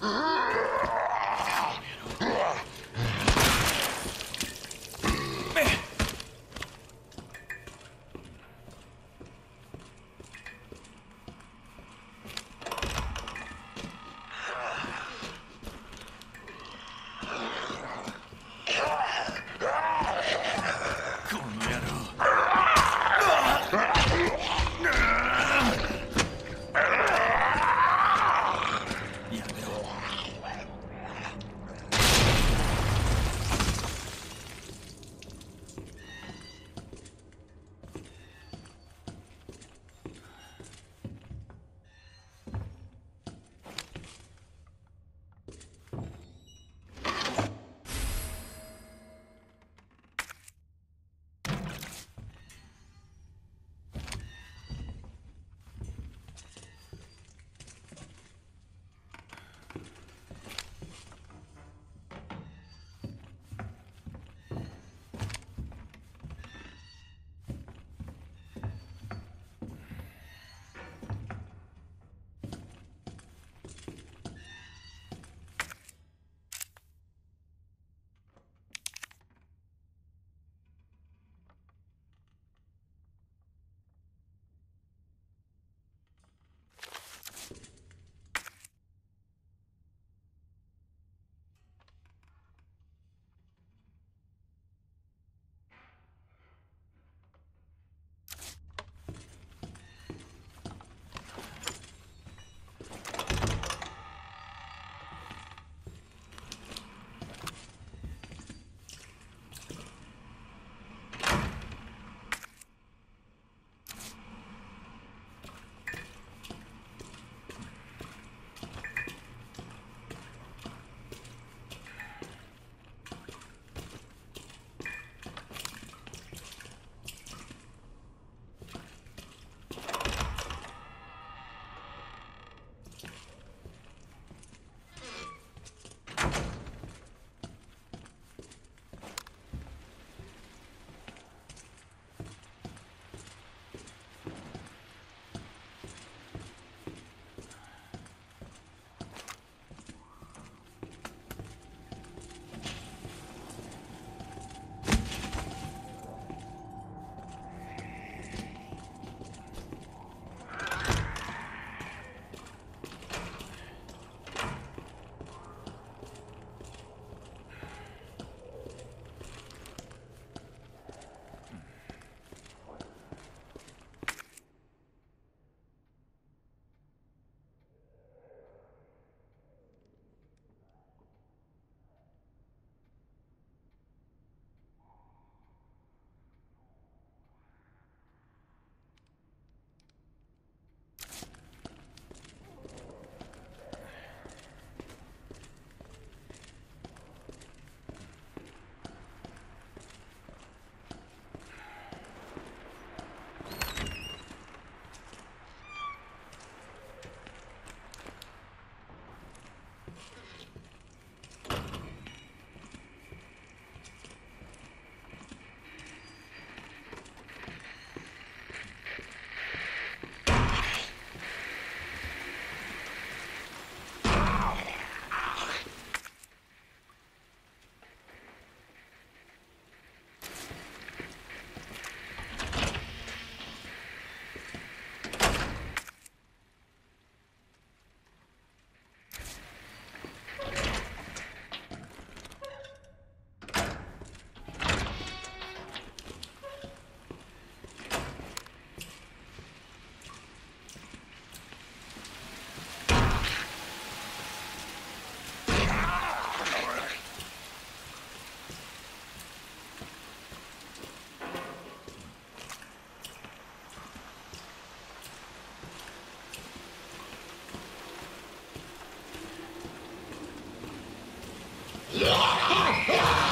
啊。Yeah.